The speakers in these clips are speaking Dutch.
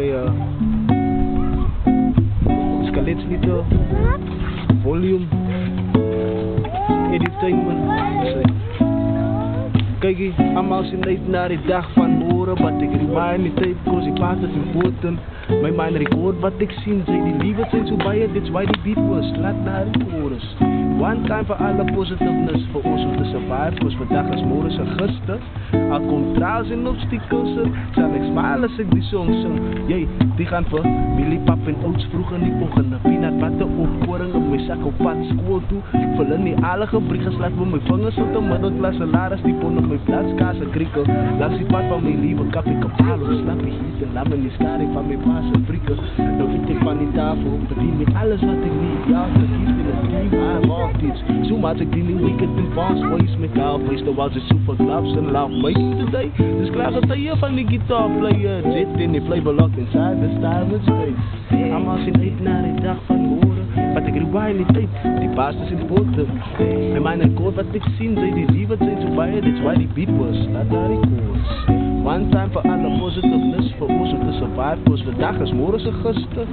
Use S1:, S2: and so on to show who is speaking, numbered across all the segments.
S1: kaya escalates dito volume. Editing man Kykie, almal sien uit na die dag van môre wat ek in baie nie tyd kos ek pas as important. My mind rekord wat ek sien sy die liefde sien so baie dit's why die beat was laat na die chorus. One time for alle positiveness vir ons om te survive kos vandag as môre se gister. Al kom traas en obstacles sal ek smile as ek die song sing. Jy, die gaan vir Billy Pap en Oats vroeg in die oggend. Pinat watte opkoring op my sak op pad skool toe. Verlin die alle gebrieges laat my vingers tot 'n middelklas salaris die bonne mijn plaats, kaas en krikkel Langs die pad van mijn lieve kap ik een palo Snap je hier, laat me niet staren van mijn paas en frikken Nou eet ik van die tafel, verdien met alles wat ik niet Ja, verliefd in het team, I love this. Zo maak ik die nieuwe weekend in Vans Boys met cowboys, de was het super gloves en love making today Dus klaar dat je van die guitar player. Zit in die flavor locked inside the silent space. Zien eet naar die dag van morgen Ik rewind die die is in poten En mijn record wat ik zie, zij die liefde zijn zo je Dit is why die beat was, daar die koers One time voor alle positiveness, voor ons om te survive Cause vandaag is morgen zijn gusten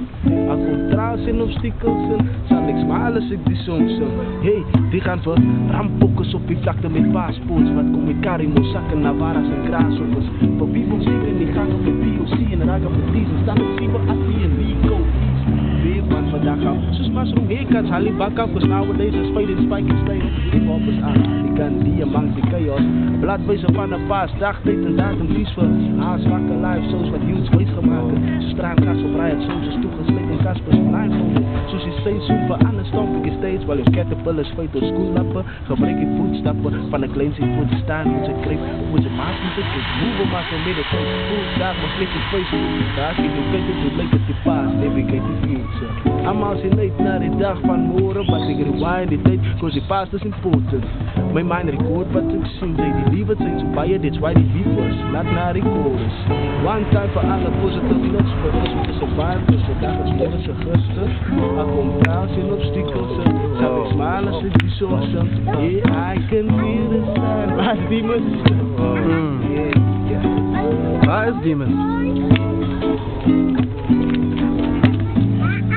S1: Al contrast en obstakels Zal ik als ik die zing Hey, die gaan voor rampokkers op die vlakte met paspoorts. Wat kom ik karimo, zakken, navaras en graashoppers Voor wie wil zingen, die gaan op de POC en raken voor die Staan met Siva, Atti en Nico Weer van vandaag af. Zus maar zo'n haircuts, haal die bak af. Cause nowadays is faded spike en stijl Die hoppers aan, die kan die chaos Bladwezen van een paas, dag, tijd en datum Vies voor. Haast, wakker live, zoals wat youths wees gemaakt. Ze straatgas op rijen, soms is toegeslikt en Kaspers blindfolded Zoals je steeds zoeken, anders stomp ik je steeds. While your caterpillars feit door schoenlappen Gebruik je voetstappen, van een klein zin voor te staan Moet ze kreep, moet ze maat moet ik Move maar van midden, voet, daar maar klik je face Daar kun je kijken, to make it the past, navigate future Allemaal zien leed naar de dag van morgen Wat ik rewind die tijd, cause the past is important. Mijn mind record wat ik zie die zijn zo bij je, dit is why die lief was. Laat naar de chorus One time voor alle positive nuts Voor ons om te survive, dus vandaag is morgen zijn gusten. Trouwens in obstakels Zal ik smile als die zing Yeah, I can feel the sun. Waar is die yeah
S2: Waar is Demon?
S1: Klap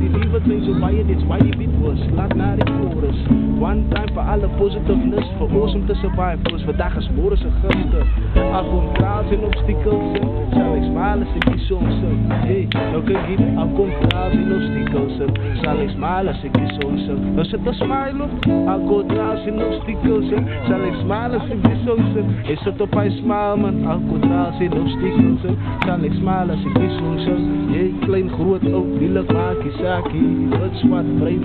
S1: die liefde zijn zo bij je, dit is why die beat was. Laat naar de chorus. One time voor alle positiveness, voor ons om te survive. Dus vandaag is morgen zijn gusten. Al komt trouwens en obstakels, zal ik smile als ik die zing. Hey, nou kijk hier, al komt trouwens en obstakels, zal ik smile als ik die zing. Nou smile op, al komt trouwens en obstakels, zal ik smile als ik die zing. Is het op een smile man, al komt trouwens en obstakels, zal ik smile als ik die zing. Jee, klein, groot, ook, lelijk, maak rakie, wit, zwart, breed.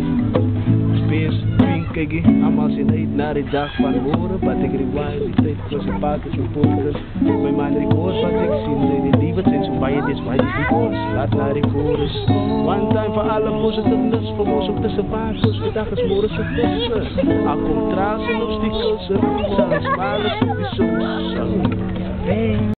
S1: Speers, pink, kijk I'm als je niet naar die dag van horen. Wat ik rewind, die tijd tussen pakken, zo'n poker. Bij mijn records, wat ik zie, zijn die lieve zijn zo bij het is, bij die records. Laat naar records. One time voor alle positiveness, voor ons op de sepaar, dus de dag is morgen zo tussen. Al komt trazen er op die kussen, zelfs malen op die soos. Hey.